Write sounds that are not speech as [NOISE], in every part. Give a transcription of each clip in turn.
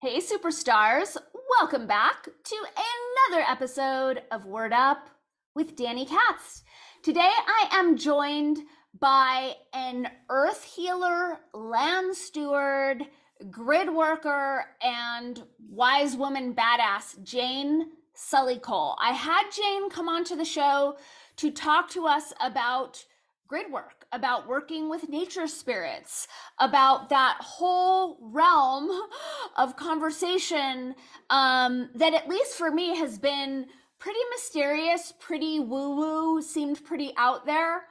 Hey, superstars. Welcome back to another episode of Word Up with Dani Katz. Today, I am joined by an earth healer, land steward, grid worker, and wise woman badass, Jayne Sully Cole. I had Jayne come onto the show to talk to us about grid work, about working with nature spirits, about that whole realm of conversation um, that, at least for me, has been pretty mysterious, pretty woo woo, seemed pretty out there.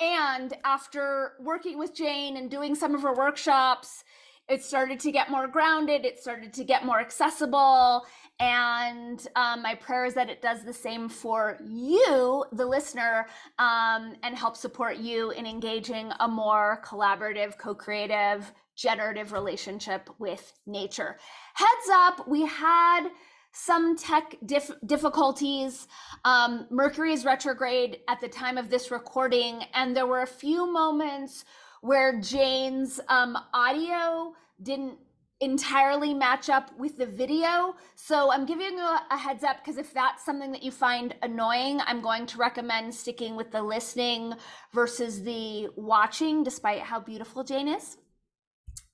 And after working with Jayne and doing some of her workshops, it started to get more grounded, it started to get more accessible. And um, my prayer is that it does the same for you, the listener, um, and help support you in engaging a more collaborative, co creative, generative relationship with nature. Heads up, we had some tech dif- difficulties. Um, Mercury is retrograde at the time of this recording, and there were a few moments where Jayne's um, audio didn't entirely match up with the video. So I'm giving you a, heads up because if that's something that you find annoying, I'm going to recommend sticking with the listening versus the watching, despite how beautiful Jayne is.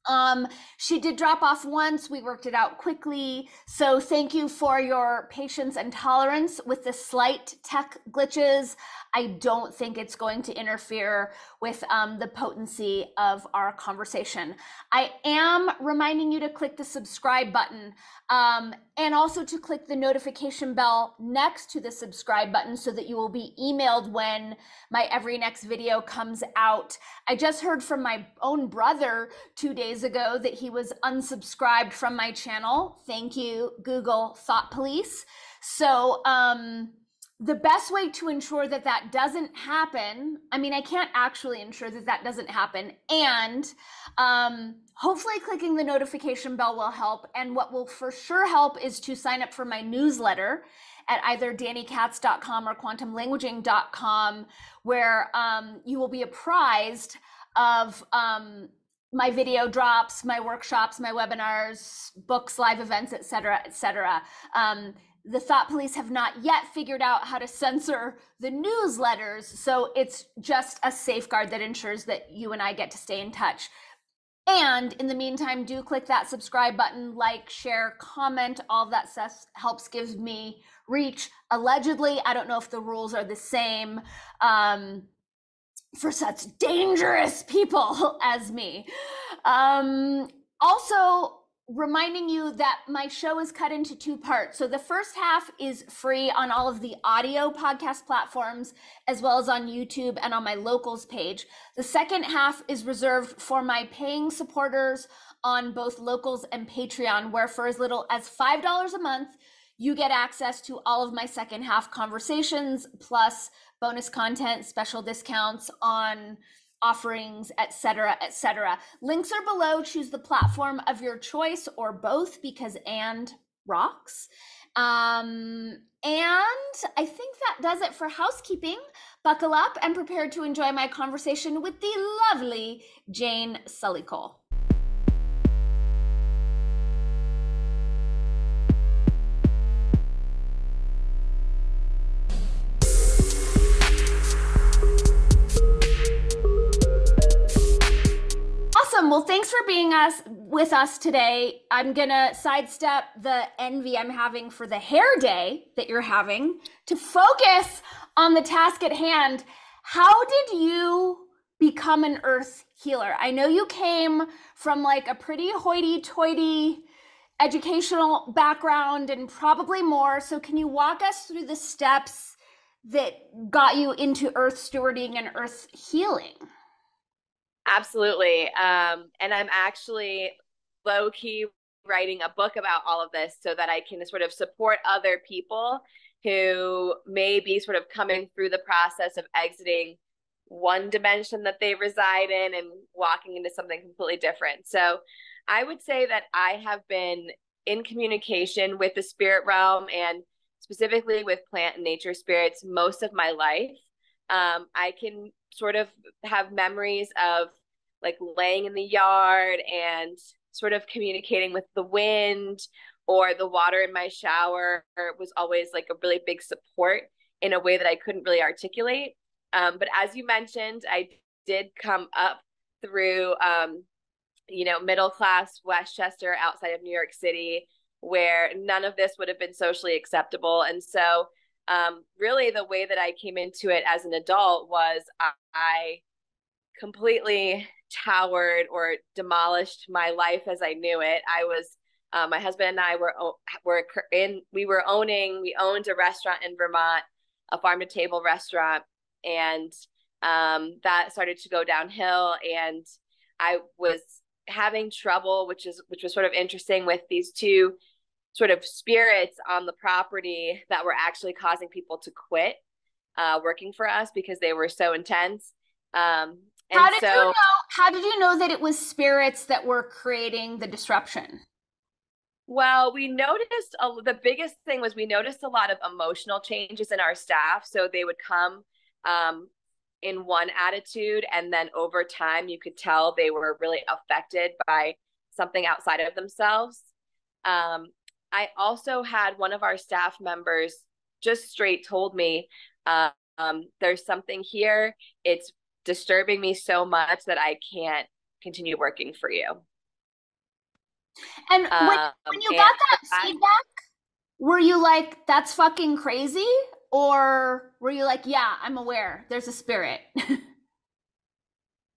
Um, she did drop off once. We worked it out quickly. So thank you for your patience and tolerance with the slight tech glitches. I don't think it's going to interfere with um, the potency of our conversation. I am reminding you to click the subscribe button um, and also to click the notification bell next to the subscribe button so that you will be emailed when my every next video comes out. I just heard from my own brother two days ago that he was unsubscribed from my channel. Thank you, Google Thought Police. So, um, the best way to ensure that that doesn't happen i mean i can't actually ensure that that doesn't happen and um, hopefully clicking the notification bell will help and what will for sure help is to sign up for my newsletter at either danikatz.com or quantumlanguaging.com where um, you will be apprised of um, my video drops my workshops my webinars books live events etc etc um, the thought police have not yet figured out how to censor the newsletters so it's just a safeguard that ensures that you and i get to stay in touch. And in the meantime do click that subscribe button like share comment all that stuff helps give me reach. Allegedly i don't know if the rules are the same um, for such dangerous people [LAUGHS] as me. Um, also reminding you that my show is cut into two parts. So the first half is free on all of the audio podcast platforms, as well as on YouTube and on my locals page. The second half is reserved for my paying supporters on both locals and Patreon, where for as little as $5 a month, you get access to all of my second half conversations, plus bonus content, special discounts on offerings, etc., etc. Links are below. Choose the platform of your choice or both because and rocks. Um, and I think that does it for housekeeping. Buckle up and prepare to enjoy my conversation with the lovely Jayne Sully thanks for being us with us today. I'm gonna sidestep the envy I'm having for the hair day that you're having to focus on the task at hand. How did you become an earth healer? I know you came from like a pretty hoity-toity educational background and probably more. So can you walk us through the steps that got you into earth stewarding and earth healing? Absolutely. Um, and I'm actually low key writing a book about all of this so that I can sort of support other people who may be sort of coming through the process of exiting one dimension that they reside in and walking into something completely different. So I would say that I have been in communication with the spirit realm and specifically with plant and nature spirits most of my life. Um, I can sort of have memories of like laying in the yard and sort of communicating with the wind or the water in my shower was always like a really big support in a way that I couldn't really articulate. Um, but as you mentioned, I did come up through, um, you know, middle class Westchester outside of New York City, where none of this would have been socially acceptable. And so, um, really, the way that I came into it as an adult was I completely towered or demolished my life as I knew it. I was uh, my husband and I were were in we were owning we owned a restaurant in Vermont, a farm to table restaurant, and um, that started to go downhill. And I was having trouble, which is which was sort of interesting with these two sort of spirits on the property that were actually causing people to quit uh, working for us because they were so intense. Um, how did so, you know? How did you know that it was spirits that were creating the disruption? Well, we noticed a, the biggest thing was we noticed a lot of emotional changes in our staff. So they would come um, in one attitude, and then over time, you could tell they were really affected by something outside of themselves. Um, I also had one of our staff members just straight told me, uh, um, "There's something here. It's disturbing me so much that I can't continue working for you." And when, um, when you got that I, feedback, were you like, that's fucking crazy? Or were you like, yeah, I'm aware there's a spirit? [LAUGHS]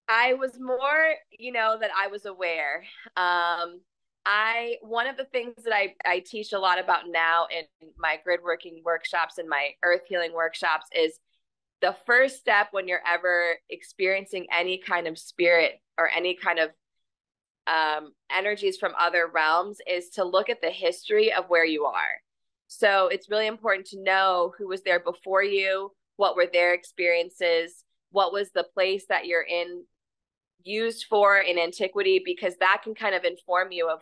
I was more, you know, that I was aware. Um, I one of the things that I, I teach a lot about now in my grid working workshops and my earth healing workshops is the first step when you're ever experiencing any kind of spirit or any kind of um, energies from other realms is to look at the history of where you are. So it's really important to know who was there before you, what were their experiences, what was the place that you're in used for in antiquity, because that can kind of inform you of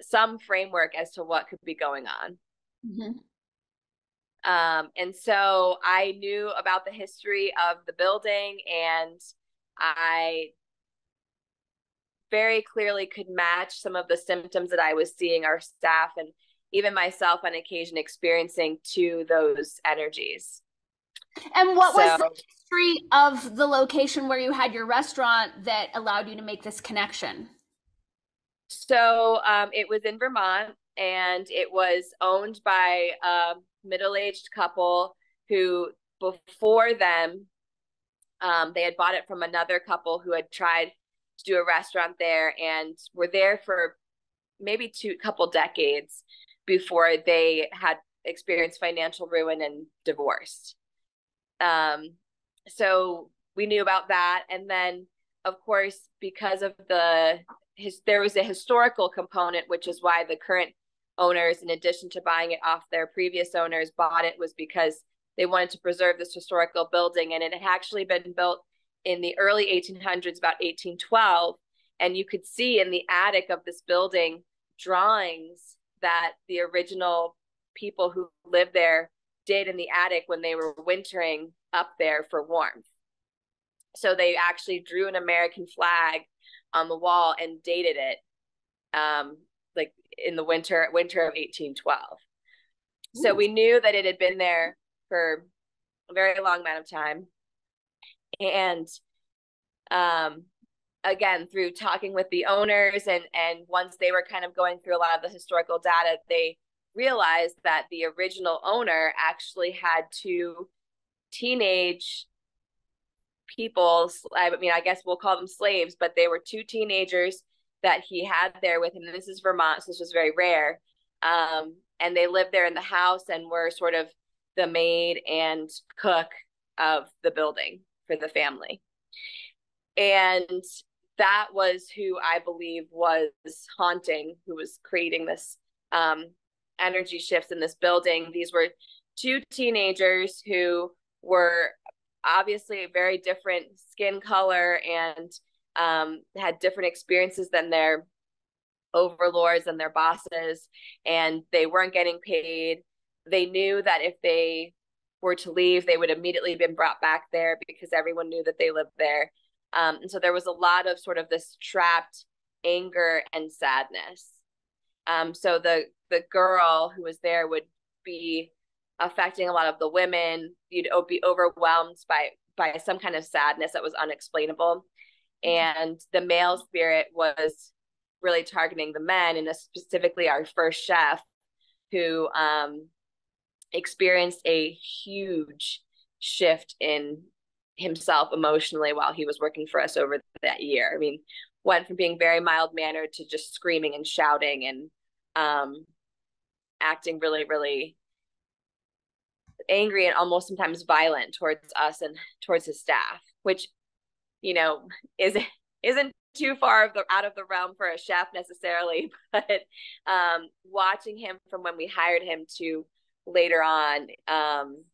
some framework as to what could be going on. Mm-hmm. Um, and so I knew about the history of the building and I very clearly could match some of the symptoms that I was seeing our staff and even myself on occasion experiencing to those energies. And what so, was the history of the location where you had your restaurant that allowed you to make this connection? So um, it was in Vermont and it was owned by a middle aged couple who, before them, um, they had bought it from another couple who had tried to do a restaurant there and were there for maybe two couple decades before they had experienced financial ruin and divorced. Um, so we knew about that, and then of course because of the his, there was a historical component, which is why the current owners, in addition to buying it off their previous owners, bought it was because they wanted to preserve this historical building, and it had actually been built in the early 1800s, about 1812. And you could see in the attic of this building drawings that the original people who lived there did in the attic when they were wintering up there for warmth. So they actually drew an American flag on the wall and dated it um, like in the winter winter of 1812. Ooh. So we knew that it had been there for a very long amount of time and um again through talking with the owners and and once they were kind of going through a lot of the historical data they realized that the original owner actually had two teenage people i mean i guess we'll call them slaves but they were two teenagers that he had there with him And this is vermont so this was very rare um, and they lived there in the house and were sort of the maid and cook of the building for the family. And that was who I believe was haunting, who was creating this um, energy shifts in this building. These were two teenagers who were obviously a very different skin color and um, had different experiences than their overlords and their bosses, and they weren't getting paid. They knew that if they were to leave, they would immediately been brought back there because everyone knew that they lived there. Um, and so there was a lot of sort of this trapped anger and sadness. Um, so the the girl who was there would be affecting a lot of the women. You'd be overwhelmed by by some kind of sadness that was unexplainable, and the male spirit was really targeting the men, and specifically our first chef, who um, experienced a huge shift in himself emotionally while he was working for us over that year. I mean, went from being very mild mannered to just screaming and shouting and um, acting really, really angry and almost sometimes violent towards us and towards his staff, which, you know, is isn't too far of the out of the realm for a chef necessarily, [LAUGHS] but um, watching him from when we hired him to later on um,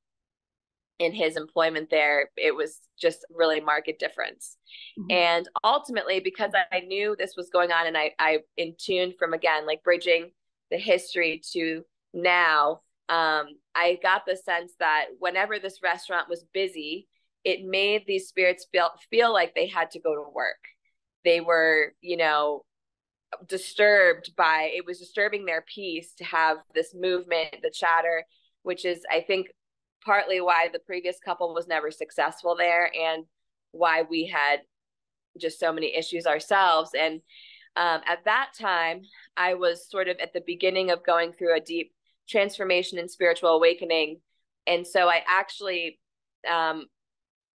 in his employment there, it was just really market difference. Mm-hmm. And ultimately, because I knew this was going on, and I I in tune from again like bridging the history to now, um, I got the sense that whenever this restaurant was busy, it made these spirits feel feel like they had to go to work. They were, you know, disturbed by it was disturbing their peace to have this movement, the chatter, which is I think partly why the previous couple was never successful there and why we had just so many issues ourselves. And um, at that time, I was sort of at the beginning of going through a deep transformation and spiritual awakening. And so I actually um,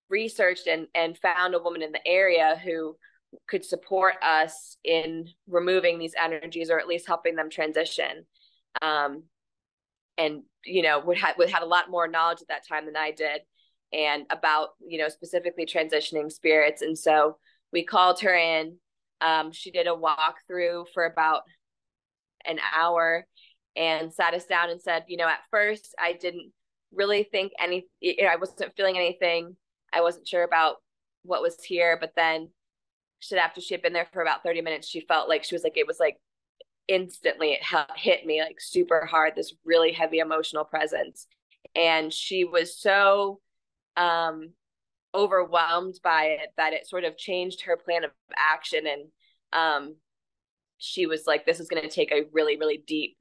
researched and, and found a woman in the area who could support us in removing these energies or at least helping them transition. Um, and you know would have would had a lot more knowledge at that time than I did, and about you know specifically transitioning spirits. And so we called her in. Um, she did a walkthrough for about an hour and sat us down and said, you know, at first I didn't really think any, you know, I wasn't feeling anything. I wasn't sure about what was here, but then she after she had been there for about 30 minutes, she felt like she was like, it was like instantly it hit me like super hard this really heavy emotional presence and she was so um overwhelmed by it that it sort of changed her plan of action and um she was like this is going to take a really really deep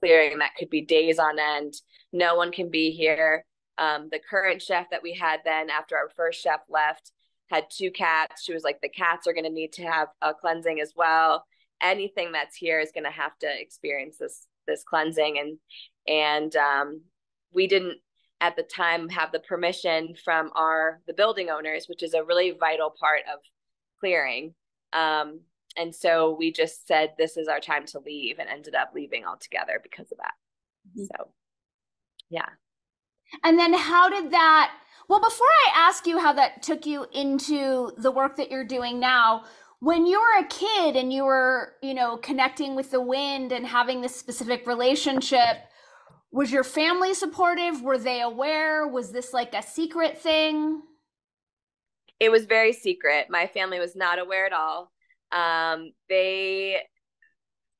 clearing that could be days on end. No one can be here. Um the current chef that we had then after our first chef left had two cats. She was like the cats are going to need to have a cleansing as well. Anything that's here is going to have to experience this this cleansing. And and um, we didn't at the time have the permission from our the building owners which is a really vital part of clearing. Um, and so we just said this is our time to leave and ended up leaving altogether because of that mm-hmm. so yeah and then how did that well before i ask you how that took you into the work that you're doing now when you were a kid and you were, you know, connecting with the wind and having this specific relationship, was your family supportive? Were they aware? Was this like a secret thing? It was very secret. My family was not aware at all. Um, they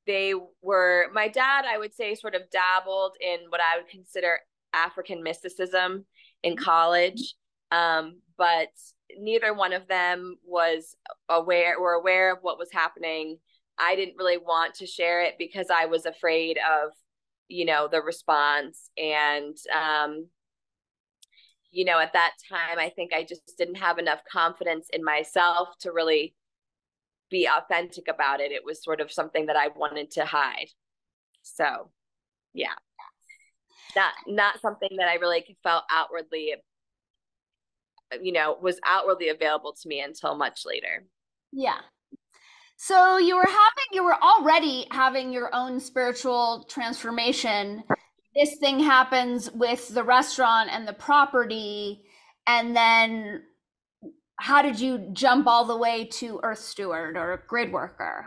they were my dad i would say sort of dabbled in what i would consider african mysticism in college um, but neither one of them was aware were aware of what was happening. I didn't really want to share it because I was afraid of, you know, the response. And, um, you know, at that time, I think I just didn't have enough confidence in myself to really be authentic about it. It was sort of something that I wanted to hide. So, yeah. Not not something that I really felt outwardly you know, was outwardly available to me until much later. Yeah. So you were having, you were already having your own spiritual transformation. This thing happens with the restaurant and the property. And then how did you jump all the way to Earth Steward or Grid Worker?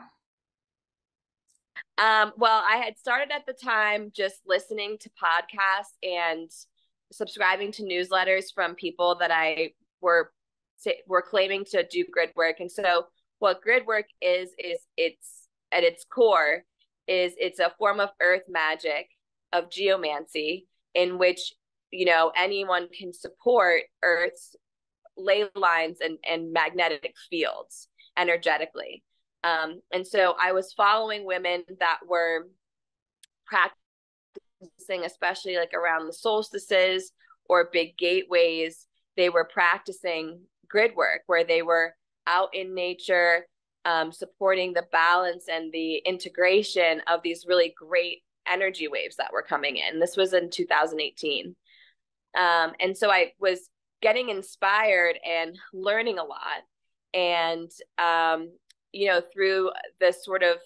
Um, well, I had started at the time just listening to podcasts and subscribing to newsletters from people that I were were claiming to do grid work. And so what grid work is is it's at its core is it's a form of earth magic of geomancy in which you know anyone can support earth's ley lines and, and magnetic fields energetically Um, and so I was following women that were practicing, especially like around the solstices or big gateways. They were practicing grid work where they were out in nature, um, supporting the balance and the integration of these really great energy waves that were coming in. This was in 2018. Um, and so I was getting inspired and learning a lot. And, um, you know, through this sort of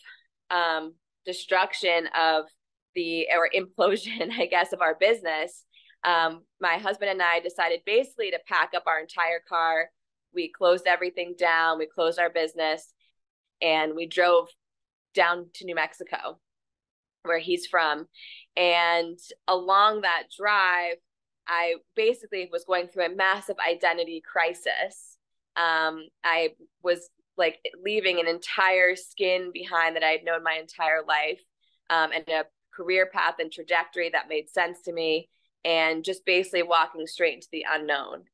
um, destruction of the, or implosion, [LAUGHS] I guess, of our business, um, my husband and I decided basically to pack up our entire car. We closed everything down, we closed our business, and we drove down to New Mexico, where he's from. And along that drive, I basically was going through a massive identity crisis. Um, I was like leaving an entire skin behind that I had known my entire life um, and a career path and trajectory that made sense to me, and just basically walking straight into the unknown.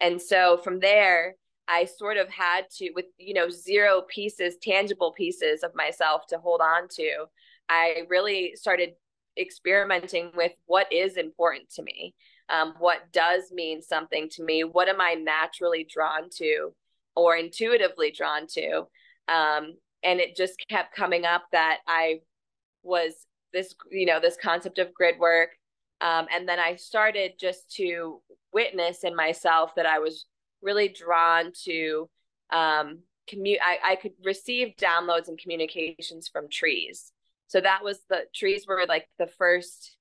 And so from there, I sort of had to, with you know zero pieces, tangible pieces of myself to hold on to. I really started experimenting with what is important to me um, what does mean something to me? What am i naturally drawn to or intuitively drawn to? Um, and it just kept coming up that i was this you know this concept of grid work. Um, and then i started just to witness in myself that i was really drawn to um, commute I, I could receive downloads and communications from trees. So that was the trees were like the first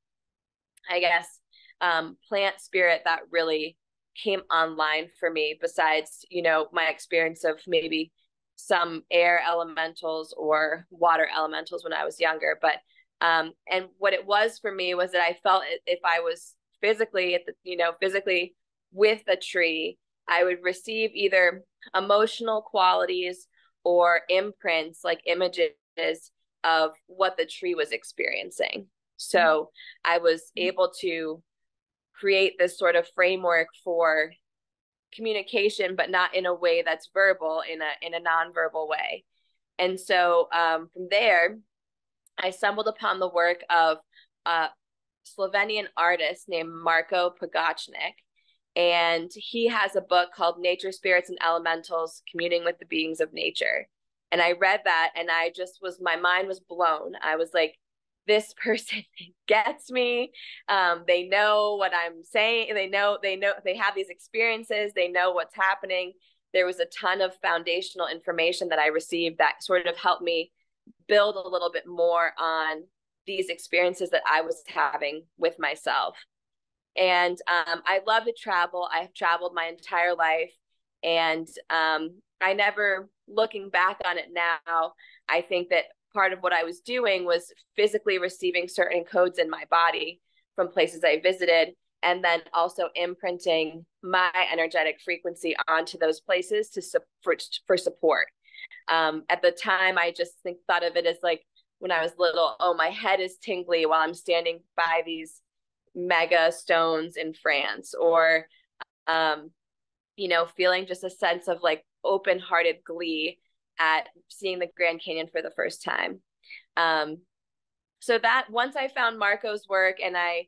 i guess um, plant spirit that really came online for me besides you know my experience of maybe some air elementals or water elementals when i was younger but um and what it was for me was that i felt if i was physically at the you know physically with a tree i would receive either emotional qualities or imprints like images of what the tree was experiencing so i was mm-hmm. able to create this sort of framework for communication but not in a way that's verbal in a in a nonverbal way. And so um, from there i stumbled upon the work of a slovenian artist named marko pogacnik and he has a book called nature spirits and elementals communing with the beings of nature. And i read that and i just was my mind was blown. I was like this [LAUGHS] person gets me. Um, they know what i'm saying they know they know they have these experiences they know what's happening. There was a ton of foundational information that i received that sort of helped me build a little bit more on these experiences that i was having with myself. And um, i love to travel. I've traveled my entire life and um, i never looking back on it now i think that part of what I was doing was physically receiving certain codes in my body from places I visited and then also imprinting my energetic frequency onto those places to for, for support. Um, at the time, I just think thought of it as like when I was little, oh, my head is tingly while I'm standing by these mega stones in France, or um, you know, feeling just a sense of like open-hearted glee at seeing the Grand Canyon for the first time. Um, so that once I found Marko's work and I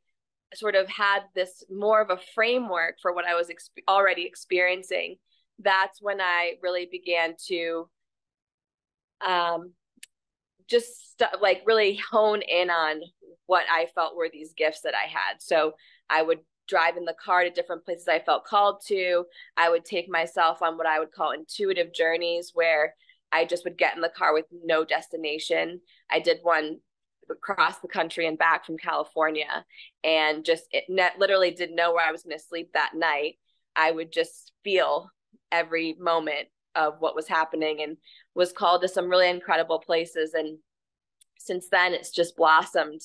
sort of had this more of a framework for what I was already experiencing, that's when I really began to um, just st- like really hone in on what I felt were these gifts that I had. So I would drive in the car to different places I felt called to. I would take myself on what I would call intuitive journeys where I just would get in the car with no destination. I did one across the country and back from California and just it net literally didn't know where I was going to sleep that night. I would just feel every moment of what was happening and was called to some really incredible places and since then it's just blossomed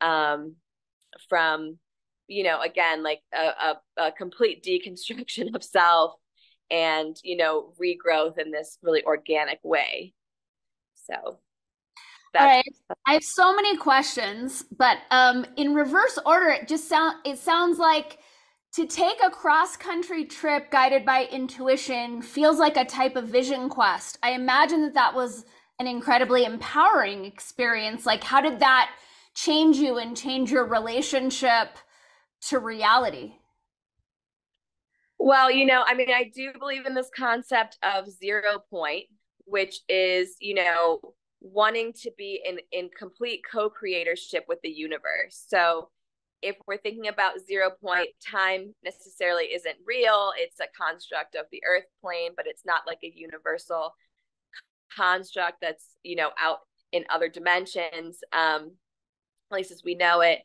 um, from you know again like a, a, a complete deconstruction [LAUGHS] of self and you know regrowth in this really organic way so all right i have so many questions but um in reverse order it just sound it sounds like to take a cross country trip guided by intuition feels like a type of vision quest i imagine that that was an incredibly empowering experience. Like, how did that change you and change your relationship to reality? Well, you know, I mean, I do believe in this concept of zero point, which is, you know, wanting to be in in complete co-creatorship with the universe. So, if we're thinking about zero point, time necessarily isn't real. It's a construct of the earth plane, but it's not like a universal construct that's, you know, out in other dimensions, um, as we know it.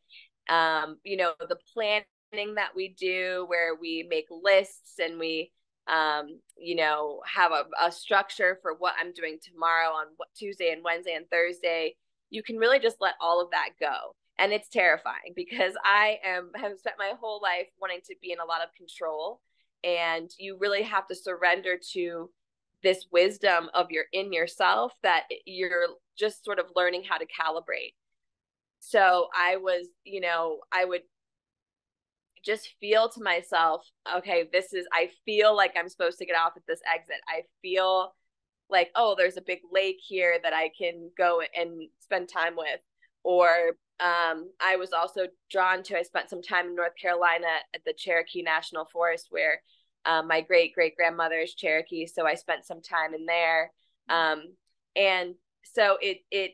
Um, you know, the plan that we do where we make lists and we um, you know have a, a structure for what i'm doing tomorrow on what, tuesday and wednesday and thursday you can really just let all of that go. And it's terrifying [LAUGHS] because i am have spent my whole life wanting to be in a lot of control. And you really have to surrender to this wisdom of your in yourself that you're just sort of learning how to calibrate. So i was you know i would just feel to myself, okay, this is, I feel like I'm supposed to get off at this exit. I feel like, oh, there's a big lake here that I can go and spend time with. Or um, I was also drawn to, I spent some time in North Carolina at the Cherokee National Forest where um, my great great grandmother is Cherokee. So I spent some time in there. Um, and so it, it,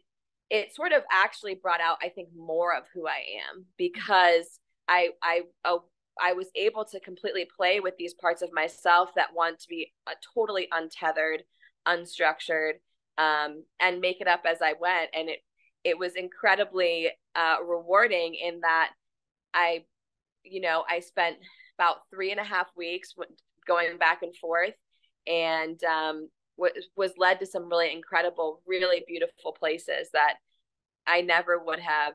it sort of actually brought out, I think, more of who I am because I I uh, I was able to completely play with these parts of myself that want to be uh, totally untethered, unstructured, um, and make it up as I went. And it it was incredibly uh, rewarding in that I, you know, I spent about three and a half weeks going back and forth, and um, was led to some really incredible, really beautiful places that I never would have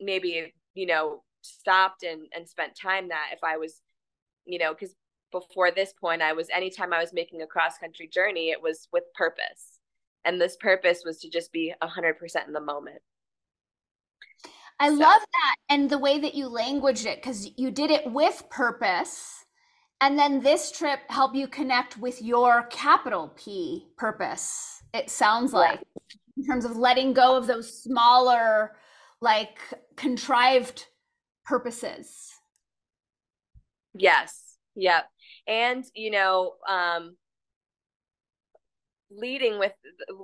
maybe you know stopped and and spent time that if I was, you know, because before this point, I was anytime I was making a cross country journey, it was with purpose, and this purpose was to just be a hundred percent in the moment. I so. love that and the way that you languaged it because you did it with purpose. And then this trip helped you connect with your capital P purpose. It sounds like yeah. in terms of letting go of those smaller, like contrived purposes. Yes. Yep. And you know, um leading with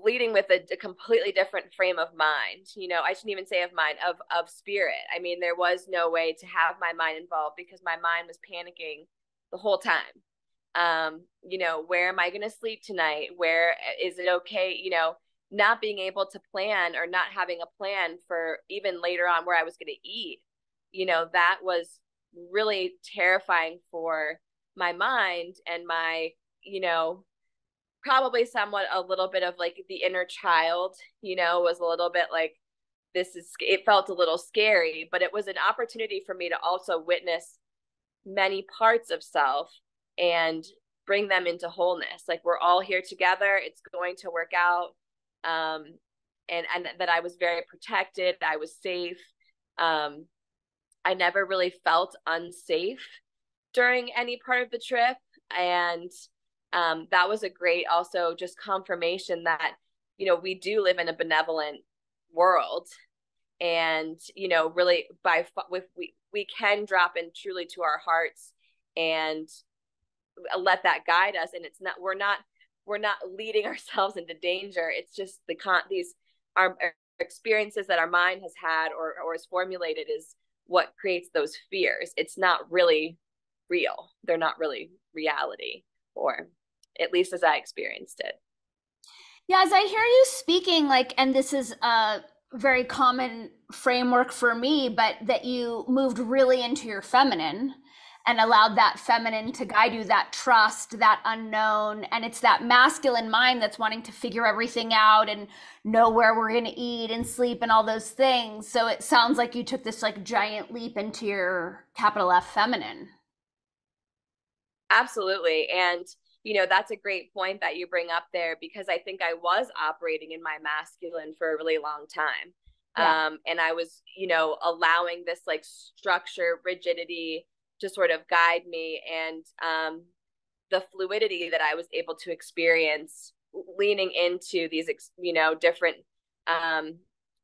leading with a, a, completely different frame of mind you know i shouldn't even say of mind of of spirit i mean there was no way to have my mind involved because my mind was panicking the whole time um you know where am i going to sleep tonight where is it okay you know not being able to plan or not having a plan for even later on where i was going to eat you know that was really terrifying for my mind and my you know probably somewhat a little bit of like the inner child you know was a little bit like this is it felt a little scary but it was an opportunity for me to also witness many parts of self and bring them into wholeness. Like we're all here together it's going to work out um and and that i was very protected i was safe um I never really felt unsafe during any part of the trip. And um, that was a great also just confirmation that, you know, we do live in a benevolent world. And, you know, really by with we, we can drop in truly to our hearts and let that guide us. And it's not, we're not, we're not leading [LAUGHS] ourselves into danger. It's just the con these our, our experiences that our mind has had or, or is formulated is what creates those fears. It's not really real. They're not really reality, or at least as I experienced it. Yeah, as I hear you speaking, like, and this is a very common framework for me, but that you moved really into your feminine and allowed that feminine to guide you, that trust, that unknown. And it's that masculine mind that's wanting to figure everything out and know where we're going to eat and sleep and all those things. So it sounds like you took this like giant leap into your capital F feminine. Absolutely. And, you know, that's a great point that you bring up there because I think I was operating in my masculine for a really long time. Yeah. Um, and I was, you know, allowing this like structure, rigidity, to sort of guide me and um, the fluidity that I was able to experience leaning into these you know different um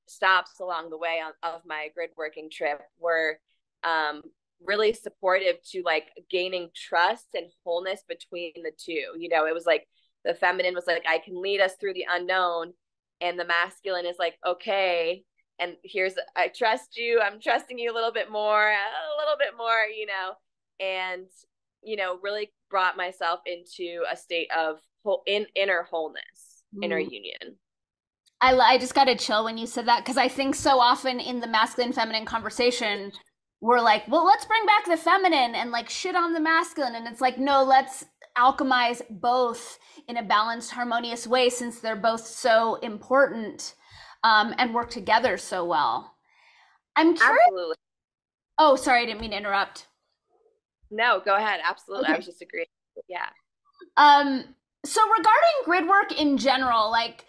stops along the way on, of my grid working trip were um really supportive to like gaining trust and wholeness between the two. You know it was like the feminine was like i can lead us through the unknown and the masculine is like okay and here's i trust you i'm trusting you a little bit more a little bit more you know and you know really brought myself into a state of whole in inner wholeness mm. inner union I, I just got a chill when you said that because I think so often in the masculine feminine conversation, we're like, well, let's bring back the feminine and like shit on the masculine. And it's like, no, let's alchemize both in a balanced, harmonious way since they're both so important um, and work together so well. I'm curious. Absolutely. Oh, sorry, I didn't mean to interrupt. No, go ahead. Absolutely. Okay. I was just agreeing. Yeah. Um, so regarding grid work in general, like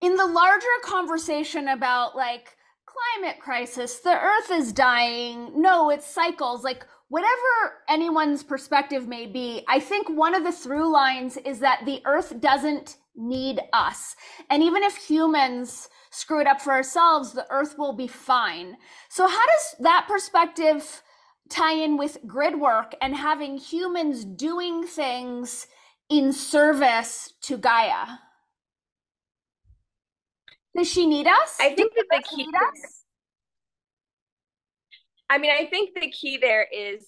in the larger conversation about like climate crisis, the earth is dying, no, it's cycles, like whatever anyone's perspective may be, I think one of the through lines is that the earth doesn't need us. And even if humans screw it up for ourselves, the earth will be fine. So, how does that perspective tie in with grid work and having humans doing things in service to Gaia? Does she need us? I think that the key. I mean, I think the key there is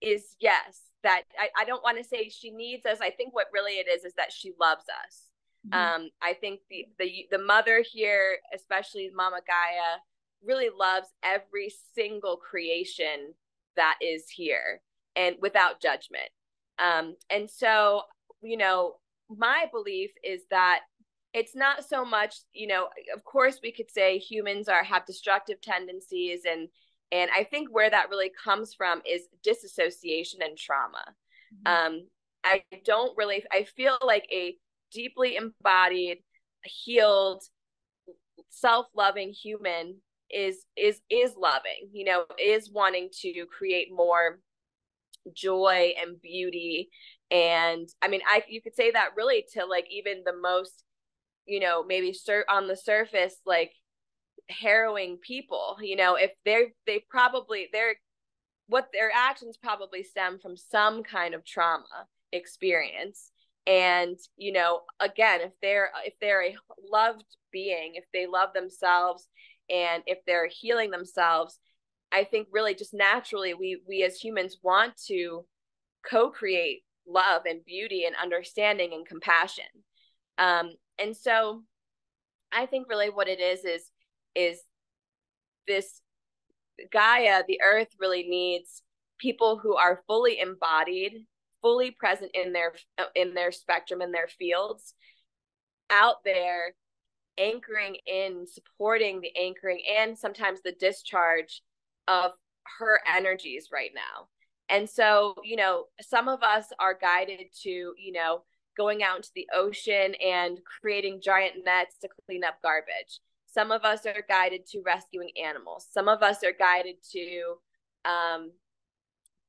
is yes that I, I don't want to say she needs us. I think what really it is is that she loves us. Mm-hmm. Um, I think the the the mother here, especially Mama Gaia, really loves every single creation that is here and without judgment. Um, and so, you know, my belief is that it's not so much you know of course we could say humans are have destructive tendencies and and i think where that really comes from is disassociation and trauma mm-hmm. um i don't really i feel like a deeply embodied healed self-loving human is is is loving you know is wanting to create more joy and beauty. And i mean i you could say that really to like even the most you know maybe sur- on the surface like harrowing people you know if they're they probably they're what their actions probably stem from some kind of trauma experience and you know again if they're if they're a loved being if they love themselves and if they're healing themselves i think really just naturally we we as humans want to co-create love and beauty and understanding and compassion. Um, and so I think really what it is is is this Gaia, the earth really needs people who are fully embodied, fully present in their in their spectrum in their fields out there anchoring in supporting the anchoring and sometimes the discharge of her energies right now. And so, you know, some of us are guided to, you know, going out into the ocean and creating giant nets to clean up garbage. Some of us are guided to rescuing animals. Some of us are guided to um,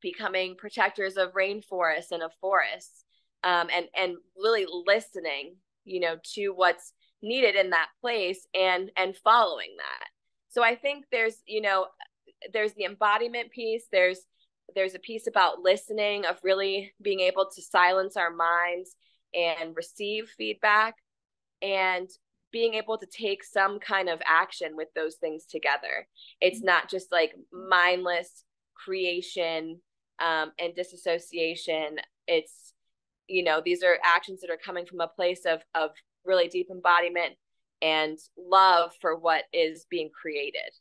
becoming protectors of rainforests and of forests, um, and and really listening, you know, to what's needed in that place and and following that. So I think there's you know there's the embodiment piece. There's there's a piece about listening of really being able to silence our minds and receive feedback and being able to take some kind of action with those things together. It's not just like mindless creation um, and disassociation. It's, you know, these are actions that are coming from a place of, of really deep embodiment and love for what is being created.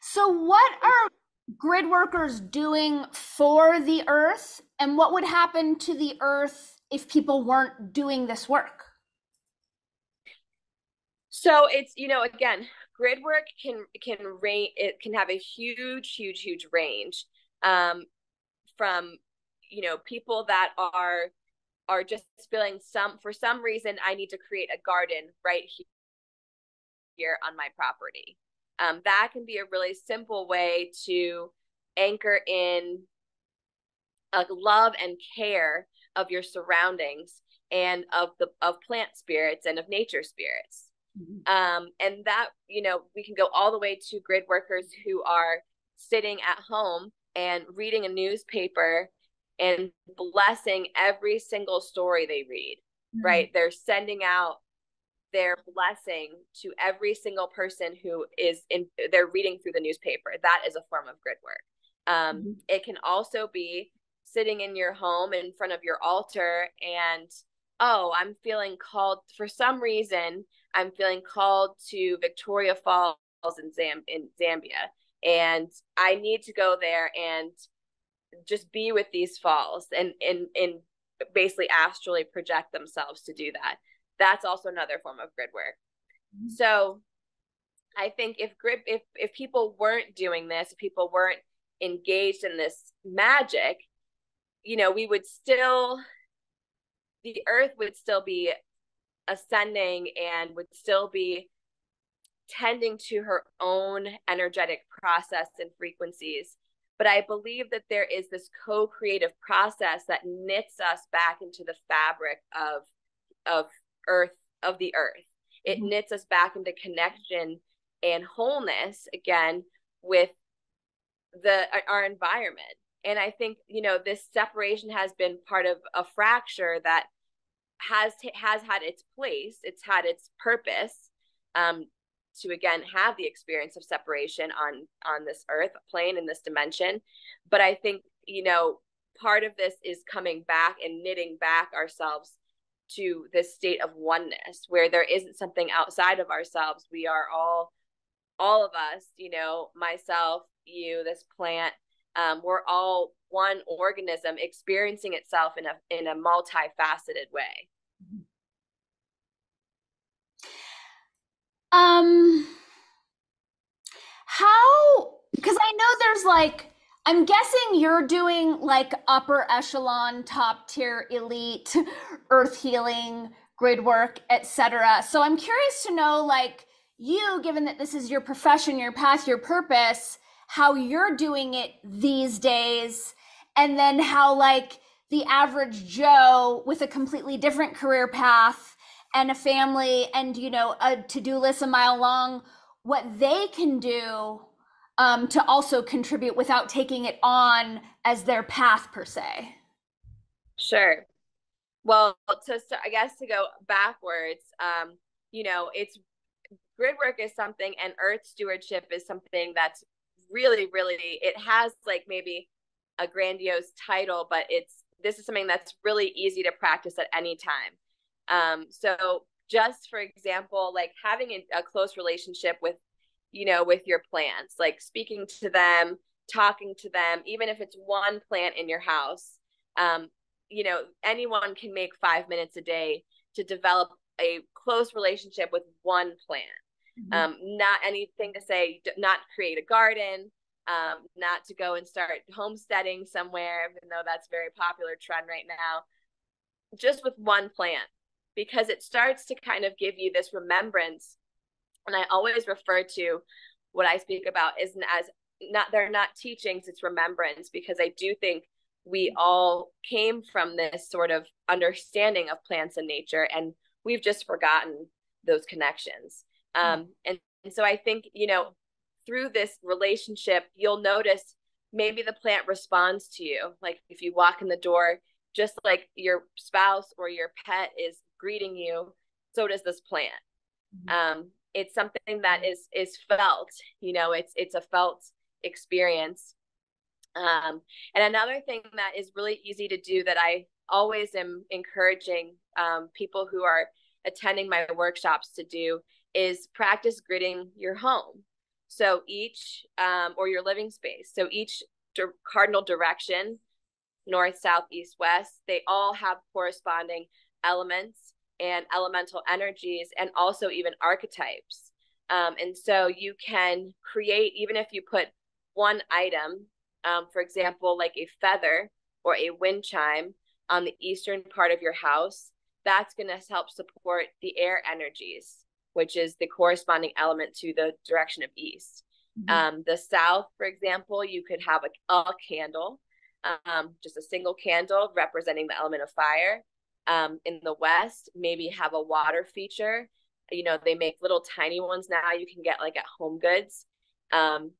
So, what are grid workers doing for the earth, and what would happen to the earth if people weren't doing this work? So it's you know again, grid work can can range it can have a huge huge huge range um, from you know people that are are just feeling some for some reason I need to create a garden right here on my property. Um, that can be a really simple way to anchor in like love and care of your surroundings and of the of plant spirits and of nature spirits. Mm-hmm. Um, and that you know we can go all the way to grid workers who are sitting at home and reading a newspaper and blessing every single story they read. Mm-hmm. Right? They're sending out their blessing to every single person who is in they're reading through the newspaper that is a form of grid work um, mm-hmm. it can also be sitting in your home in front of your altar and oh i'm feeling called for some reason i'm feeling called to victoria falls in, Zam- in zambia and i need to go there and just be with these falls and and and basically astrally project themselves to do that that's also another form of grid work. Mm-hmm. So I think if grid if if people weren't doing this, if people weren't engaged in this magic, you know, we would still the earth would still be ascending and would still be tending to her own energetic process and frequencies. But I believe that there is this co creative process that knits us back into the fabric of, of earth of the earth. It mm-hmm. knits us back into connection and wholeness again with the our environment. And I think you know this separation has been part of a fracture that has has had its place. It's had its purpose um, to again have the experience of separation on on this earth plane in this dimension. But I think you know part of this is coming back and knitting back ourselves to this state of oneness where there isn't something outside of ourselves we are all all of us you know myself you this plant um, we're all one organism experiencing itself in a in a multifaceted way um how because i know there's like I'm guessing you're doing like upper echelon, top tier, elite, [LAUGHS] earth healing, grid work, etc. So I'm curious to know, like you, given that this is your profession, your path, your purpose, how you're doing it these days, and then how like the average Joe with a completely different career path and a family and you know a to-do list a mile long, what they can do um, to also contribute without taking it on as their path per se. Sure. Well, to so I guess to go backwards, um, you know, it's grid work is something, and Earth stewardship is something that's really, really. It has like maybe a grandiose title, but it's this is something that's really easy to practice at any time. Um, so, just for example, like having a, a close relationship with you know, with your plants, like speaking to them, talking to them, even if it's one plant in your house. Um, you know, anyone can make five minutes a day to develop a close relationship with one plant. Mm-hmm. Um, not anything to say, not create a garden, um, not to go and start homesteading somewhere, even though that's very popular trend right now. Just with one plant, because it starts to kind of give you this remembrance and I always refer to what I speak about isn't as not they're not teachings, it's remembrance because I do think we all came from this sort of understanding of plants and nature and we've just forgotten those connections. Um, and, and so I think, you know, through this relationship, you'll notice maybe the plant responds to you. Like if you walk in the door, just like your spouse or your pet is greeting you, so does this plant. Mm-hmm. Um, it's something that is is felt you know it's it's a felt experience um, and another thing that is really easy to do that i always am encouraging um, people who are attending my workshops to do is practice gridding your home so each um, or your living space so each di- cardinal direction north south east west they all have corresponding elements and elemental energies and also even archetypes. Um, and so you can create, even if you put one item, um, for example, like a feather or a wind chime on the eastern part of your house, that's going to help support the air energies, which is the corresponding element to the direction of east. Mm-hmm. Um, the south, for example, you could have a, a candle, um, just a single candle representing the element of fire um, in the West maybe have a water feature. You know, they make little tiny ones now you can get like at Home Goods. Um,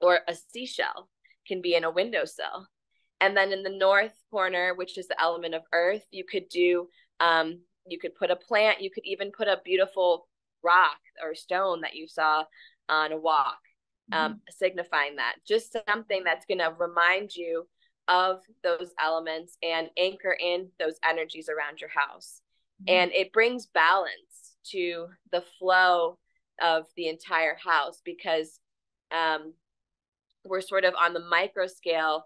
or a seashell can be in a windowsill. And then in the north corner, which is the element of earth, you could do um, you could put a plant, you could even put a beautiful rock or stone that you saw on a walk, um, mm-hmm. signifying that. Just something that's going to remind you of those elements and anchor in those energies around your house. Mm-hmm. And it brings balance to the flow of the entire house because um, we're sort of on the micro scale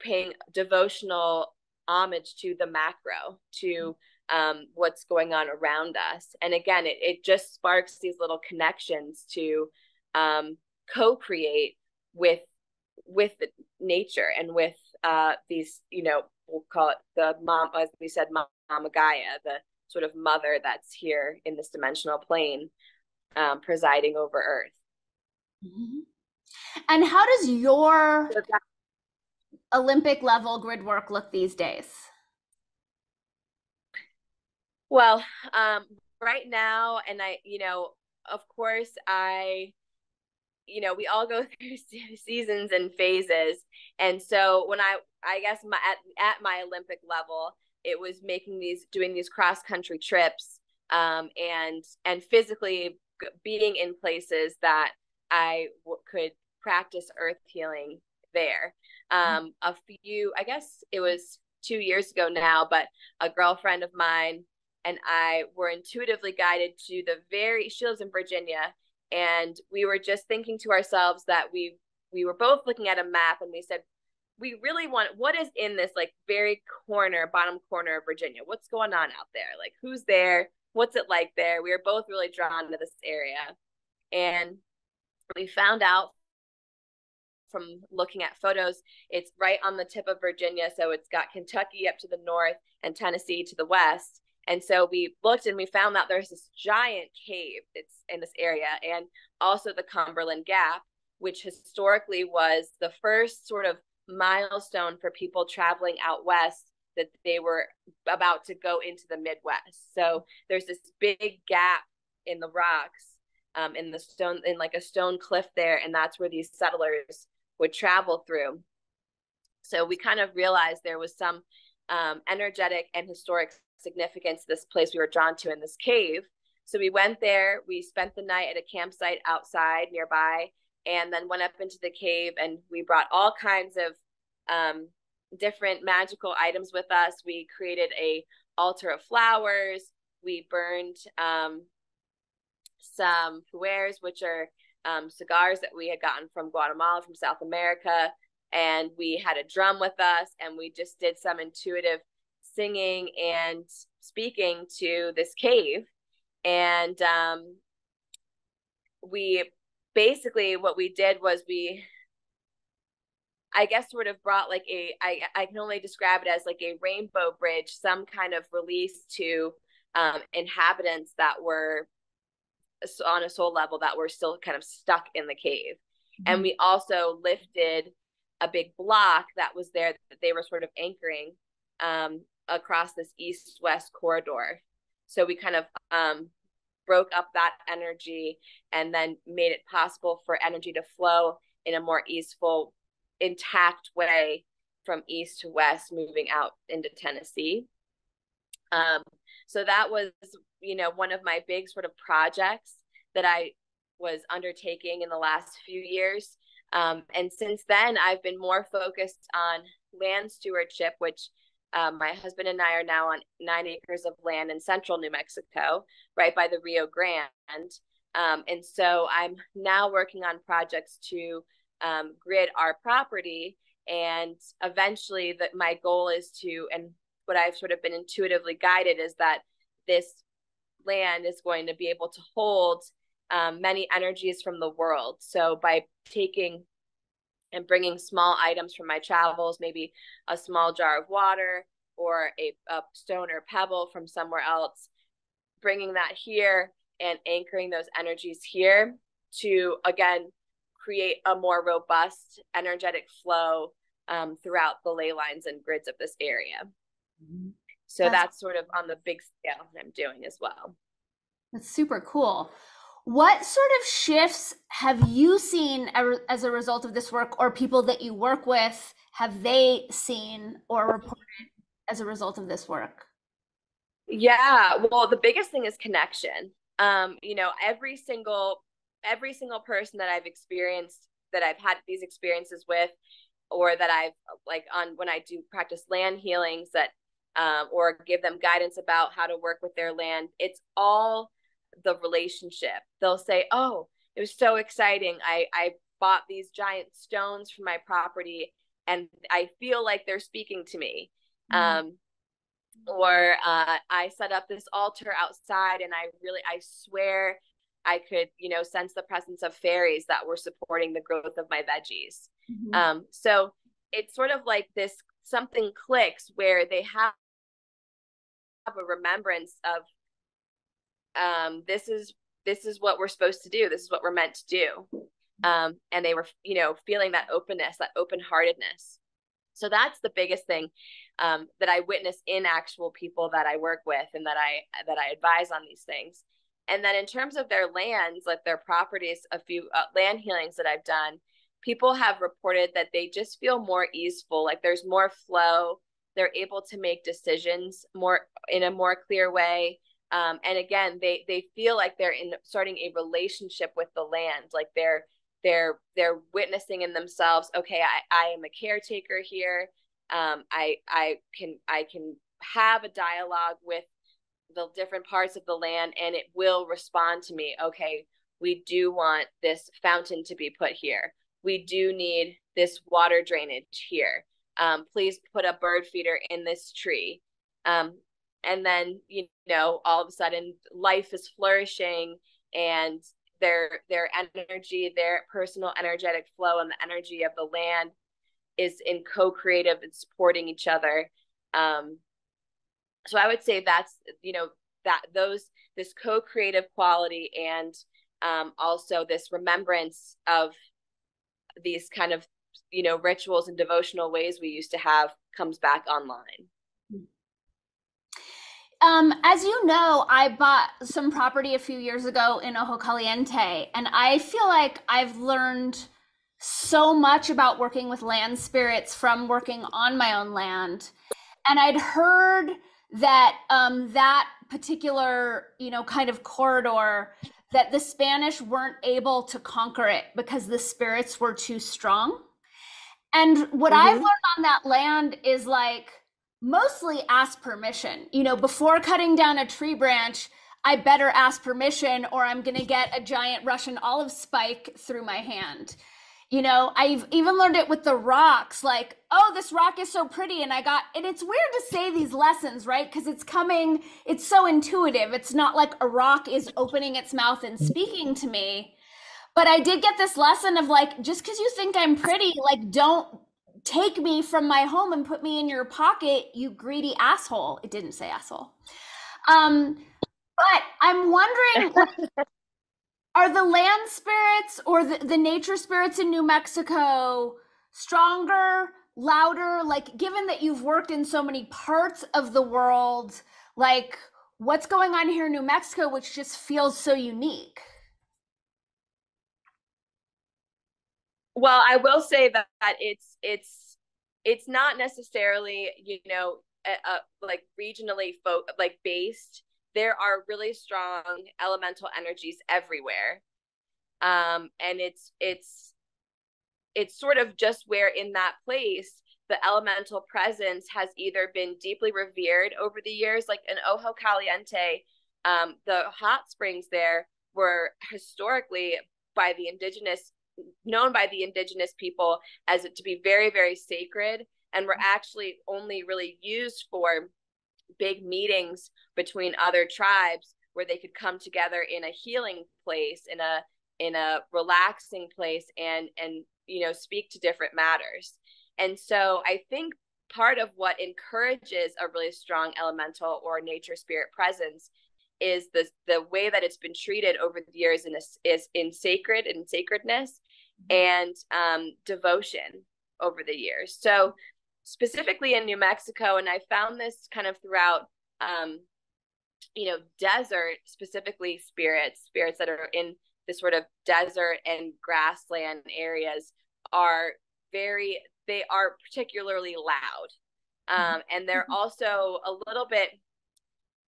paying devotional homage to the macro, to um, what's going on around us. And again, it, it just sparks these little connections to um, co-create with with nature and with uh, these, you know, we'll call it the mom, as we said, Mama Gaia, the sort of mother that's here in this dimensional plane, um, presiding over Earth. Mm-hmm. And how does your Olympic level grid work look these days? Well, um, right now, and I, you know, of course, I, you know, we all go [LAUGHS] through seasons and phases, and so when I, I guess my at, at my Olympic level, it was making these, doing these cross country trips, um, and and physically being in places that I w- could practice earth healing there. Mm-hmm. Um, a few, I guess it was two years ago now, but a girlfriend of mine and I were intuitively guided to the very, she lives in Virginia. And we were just thinking to ourselves that we, we were both looking at a map and we said, we really want what is in this like very corner bottom corner of virginia what's going on out there like who's there what's it like there we were both really drawn to this area and we found out from looking at photos, it's right on the tip of Virginia. So it's got Kentucky up to the north and Tennessee to the west. And so we looked and we found that there's this giant cave that's in this area and also the Cumberland Gap, which historically was the first sort of milestone for people traveling out west that they were about to go into the Midwest. So there's this big gap in the rocks um, in the stone in like a stone cliff there and that's where these settlers would travel through. So we kind of realized there was some um, energetic and historic significance this place we were drawn to in this cave. So we went there, we spent the night at a campsite outside nearby, and then went up into the cave and we brought all kinds of um, different magical items with us. We created a altar of flowers. We burned um, some puros, which are um, cigars that we had gotten from Guatemala, from South America. And we had a drum with us, and we just did some intuitive singing and speaking to this cave. And um, we basically, what we did was we I guess sort of brought like a I I can only describe it as like a rainbow bridge, some kind of release to um, inhabitants that were on a soul level that were still kind of stuck in the cave. Mm-hmm. And we also lifted a big block that was there that they were sort of anchoring um, across this east west corridor. So we kind of um, broke up that energy and then made it possible for energy to flow in a more easeful, intact way from east to west, moving out into Tennessee. Um, so that was you know one of my big sort of projects that i was undertaking in the last few years um, and since then i've been more focused on land stewardship which um, my husband and i are now on nine acres of land in central new mexico right by the rio grande um, and so i'm now working on projects to um, grid our property and eventually that my goal is to and what i've sort of been intuitively guided is that this land is going to be able to hold um, many energies from the world. So by taking and bringing small items from my travels, maybe a small jar of water or a, a stone or pebble from somewhere else, bringing that here and anchoring those energies here to again create a more robust energetic flow um, throughout the ley lines and grids of this area. Mm-hmm. So that's, that's sort of on the big scale that I'm doing as well. That's super cool. What sort of shifts have you seen as a result of this work, or people that you work with, have they seen or reported as a result of this work? Yeah, well, the biggest thing is connection. Um, you know, every single every single person that I've experienced that I've had these experiences with, or that I've like on when I do practice land healings that um, or give them guidance about how to work with their land, it's all the relationship. They'll say, "Oh, it was so exciting. I I bought these giant stones for my property, and I feel like they're speaking to me." Mm-hmm. Um, or uh, I set up this altar outside, and I really, I swear, I could, you know, sense the presence of fairies that were supporting the growth of my veggies. Mm-hmm. Um, so it's sort of like this something clicks where they have a remembrance of um, this is this is what we're supposed to do. This is what we're meant to do. Um, and they were, you know, feeling that openness, that open heartedness. So that's the biggest thing um, that I witness in actual people that I work with and that I that I advise on these things. And then in terms of their lands, like their properties, a few uh, land healings that I've done, people have reported that they just feel more easeful, like there's more flow. They're able to make decisions more in a more clear way. Um, and again, they they feel like they're in starting a relationship with the land, like they're they're they're witnessing in themselves. Okay, I, I am a caretaker here. Um, I I can I can have a dialogue with the different parts of the land, and it will respond to me. Okay, we do want this fountain to be put here we do need this water drainage here. Um, please put a bird feeder in this tree. Um, and then, you know, all of a sudden life is flourishing and their their energy, their personal energetic flow and the energy of the land is in co-creative and supporting each other. Um, so I would say that's, you know, that those this co-creative quality and um, also this remembrance of these kind of you know rituals and devotional ways we used to have comes back online um, as you know, I bought some property a few years ago in Ojo Caliente, and I feel like I've learned so much about working with land spirits from working on my own land. And I'd heard that um, that particular, you know, kind of corridor that the Spanish weren't able to conquer it because the spirits were too strong. And what mm-hmm. I've learned on that land is like mostly ask permission. You know, before cutting down a tree branch, I better ask permission or I'm going to get a giant Russian olive spike through my hand. You know i've even learned it with the rocks like oh this rock is so pretty and i got and it's weird to say these lessons right? Because it's coming it's so intuitive. It's not like a rock is opening its mouth and speaking to me. But i did get this lesson of like just because you think i'm pretty like don't take me from my home and put me in your pocket you greedy asshole it didn't say asshole um but i'm wondering [LAUGHS] are the land spirits or the, the nature spirits in New Mexico stronger, louder? Like, given that you've worked in so many parts of the world, like, what's going on here in New Mexico, which just feels so unique? Well, I will say that, that it's it's it's not necessarily you know a, a, like regionally fo- like based. There are really strong elemental energies everywhere. Um and it's it's it's sort of just where in that place the elemental presence has either been deeply revered over the years like in ojo caliente um the hot springs there were historically by the indigenous known by the indigenous people as to be very very sacred and were actually only really used for big meetings between other tribes where they could come together in a healing place in a in a relaxing place and and you know speak to different matters. And so i think part of what encourages a really strong elemental or nature spirit presence is the the way that it's been treated over the years in this is in sacred and sacredness mm-hmm. and um, devotion over the years. So specifically in New Mexico, and I found this kind of throughout, um, you know, desert specifically spirits, spirits that are in the sort of desert and grassland areas are very, they are particularly loud. Mm-hmm. Um, and they're mm-hmm. also a little bit,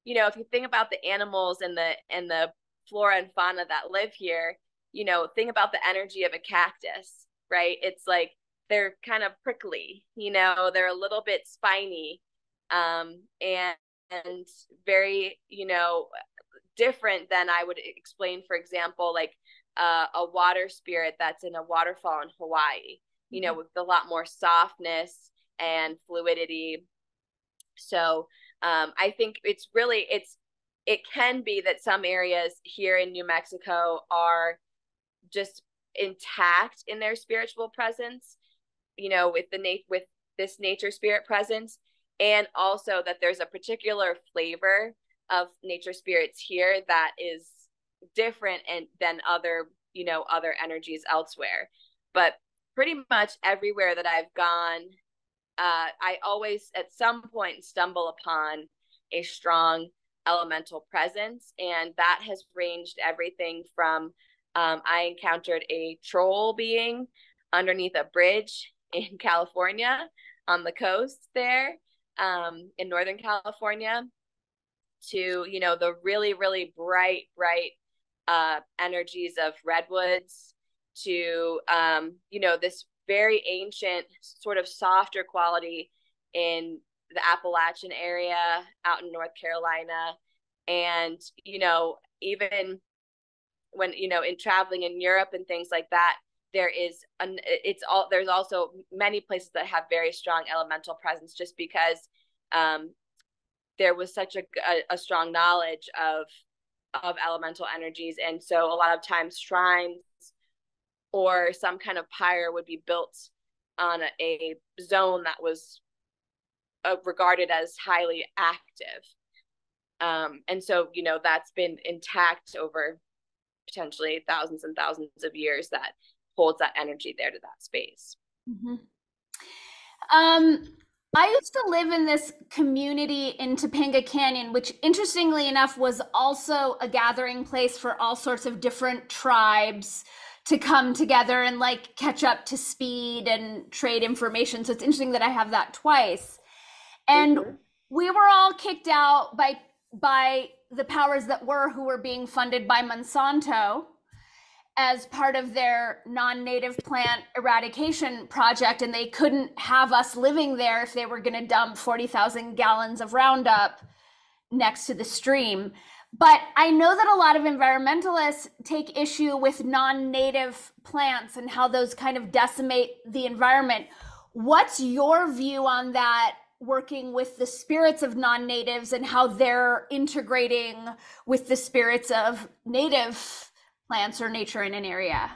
you know, if you think about the animals and the and the flora and fauna that live here, you know, think about the energy of a cactus, right? It's like they're kind of prickly, you know, they're a little bit spiny, um, and and very, you know, different than I would explain, for example, like uh, a water spirit that's in a waterfall in Hawaii, you know, mm-hmm. with a lot more softness and fluidity. So um, I think it's really it's it can be that some areas here in New Mexico are just intact in their spiritual presence you know with the nat- with this nature spirit presence and also that there's a particular flavor of nature spirits here that is different and than other you know other energies elsewhere. But pretty much everywhere that i've gone uh, i always at some point stumble upon a strong elemental presence and that has ranged everything from um, i encountered a troll being underneath a bridge [LAUGHS] in California on the coast there um, in Northern California to, you know, the really, really bright, bright uh, energies of redwoods to, um, you know, this very ancient, sort of softer quality in the Appalachian area out in North Carolina. And, you know, even when, you know, in traveling in Europe and things like that, there is an it's all there's also many places that have very strong elemental presence just because um, there was such a, a, a strong knowledge of of elemental energies and so a lot of times shrines or some kind of pyre would be built on a, a zone that was uh, regarded as highly active um, and so you know that's been intact over potentially thousands and thousands of years that holds that energy there to that space. Mm-hmm. Um, I used to live in this community in Topanga Canyon, which interestingly enough was also a gathering place for all sorts of different tribes to come together and like catch up to speed and trade information. So it's interesting that I have that twice. And mm-hmm. we were all kicked out by by the powers that were who were being funded by Monsanto as part of their non-native plant eradication project and they couldn't have us living there if they were going to dump 40,000 gallons of Roundup next to the stream. But I know that a lot of environmentalists take issue with non-native plants and how those kind of decimate the environment. What's your view on that working with the spirits of non-natives and how they're integrating with the spirits of native plants or nature in an area?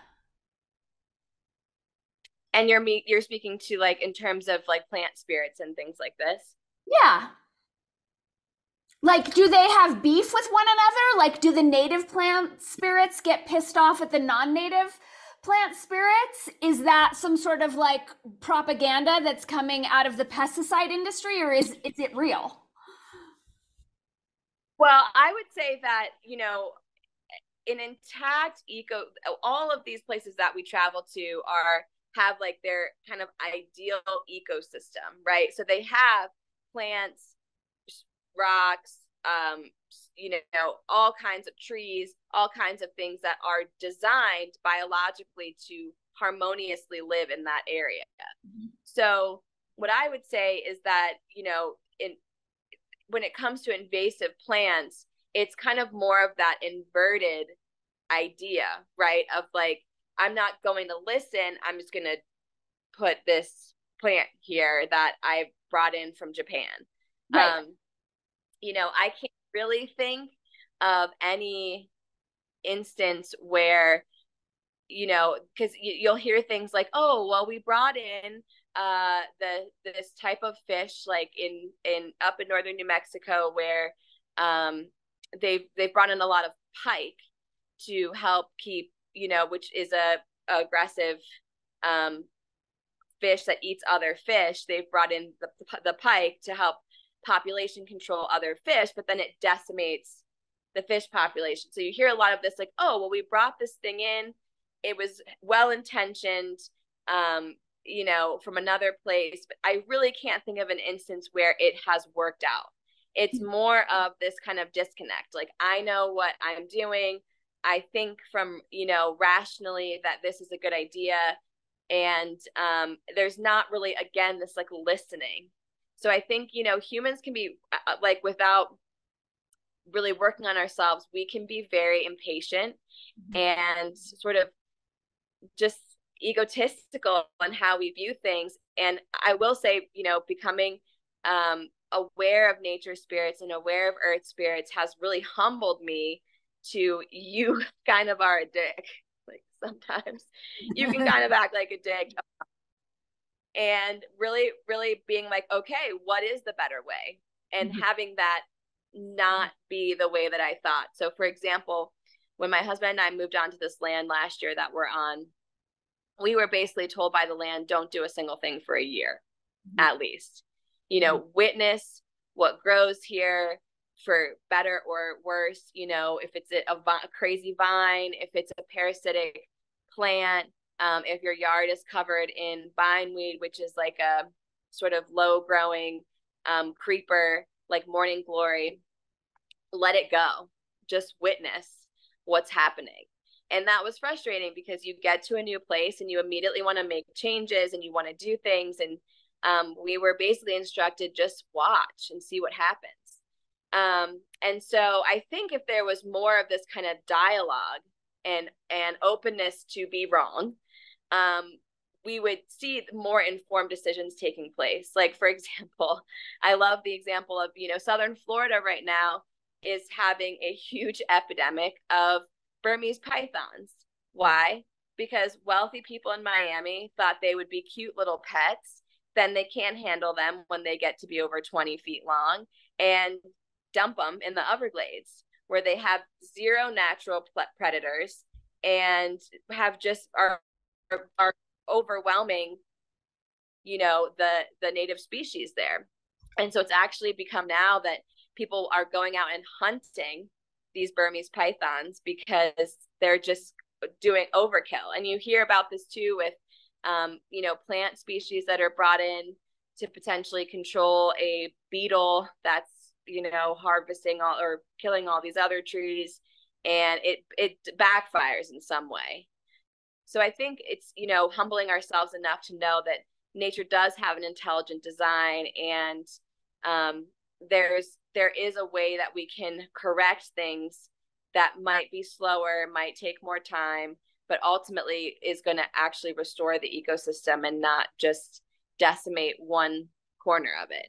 And you're me you're speaking to like in terms of like plant spirits and things like this? Yeah like do they have beef with one another? Like do the native plant spirits get pissed off at the non-native plant spirits? Is that some sort of like propaganda that's coming out of the pesticide industry or is is it real? Well i would say that you know an intact eco all of these places that we travel to are have like their kind of ideal ecosystem right? So they have plants rocks um you know all kinds of trees all kinds of things that are designed biologically to harmoniously live in that area mm-hmm. so what i would say is that you know in when it comes to invasive plants it's kind of more of that inverted idea, right? Of like, I'm not going to listen. I'm just going to put this plant here that I brought in from Japan. Right. Um, you know, I can't really think of any instance where, you know, because you, will hear things like, "Oh, well, we brought in uh, the this type of fish, like in in up in northern New Mexico, where um, they've they've brought in a lot of pike, to help keep you know which is a, a aggressive um fish that eats other fish. They've brought in the, the pike to help population control other fish, but then it decimates the fish population. So you hear a lot of this like, oh, well, we brought this thing in. It was well intentioned, um, you know, from another place. But I really can't think of an instance where it has worked out. It's mm-hmm. more of this kind of disconnect. Like, I know what I'm doing. I think from, you know, rationally that this is a good idea. And um, there's not really, again, this like listening. So I think, you know, humans can be uh, uh, like without really working on ourselves, we can be very impatient mm-hmm. and sort of just egotistical on how we view things. And I will say, you know, becoming um, aware of nature spirits and aware of earth spirits has really humbled me to you [LAUGHS] kind of are a dick. Like sometimes you can [LAUGHS] kind of act like a dick. And really, really being like, okay, what is the better way? And mm-hmm. having that not be the way that I thought. So, for example, when my husband and I moved onto this land last year that we're on, we were basically told by the land, don't do a single thing for a year, mm-hmm. at least. You know, mm-hmm. witness what grows here for better or worse. You know, if it's a, a, a crazy vine, if it's a parasitic plant, um, if your yard is covered in bindweed, which is like a sort of low growing um, creeper like morning glory, let it go. Just witness what's happening. And that was frustrating because you get to a new place and you immediately want to make changes and you want to do things. And um, we were basically instructed just watch and see what happens. Um, and so I think if there was more of this kind of dialogue and and openness to be wrong, um, we would see more informed decisions taking place. Like for [LAUGHS] example, I love the example of you know Southern Florida right now is having a huge epidemic of Burmese pythons. Why? Because wealthy people in Miami thought they would be cute little pets. Then they can't handle them when they get to be over 20 feet long and dump them in the Everglades where they have zero natural predators and have just are are overwhelming you know the the native species there and so it's actually become now that people are going out and hunting these Burmese pythons because they're just doing overkill. And you hear about this too with, um, you know, plant species that are brought in to potentially control a beetle that's, you know, harvesting all or killing all these other trees, and it it backfires in some way. So I think it's you know humbling ourselves enough to know that nature does have an intelligent design and um, there's there is a way that we can correct things that might be slower, might take more time, but ultimately is going to actually restore the ecosystem and not just decimate one corner of it.